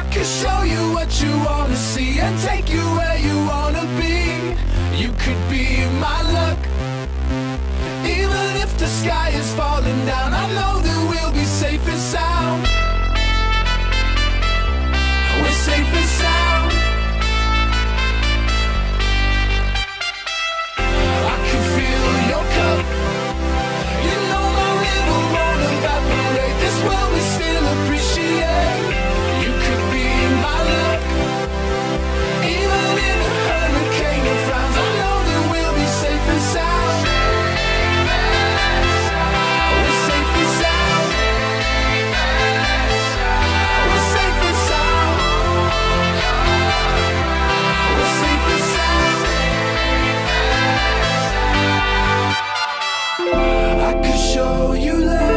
I can show you what you wanna see and take you where you wanna be. You could be my luck. Even if the sky is falling down, I'm show you love.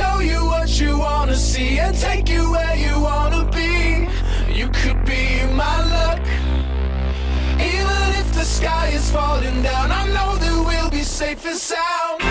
show you what you wanna see and take you where you wanna be. You could be my luck. Even if the sky is falling down, I know that we'll be safe and sound.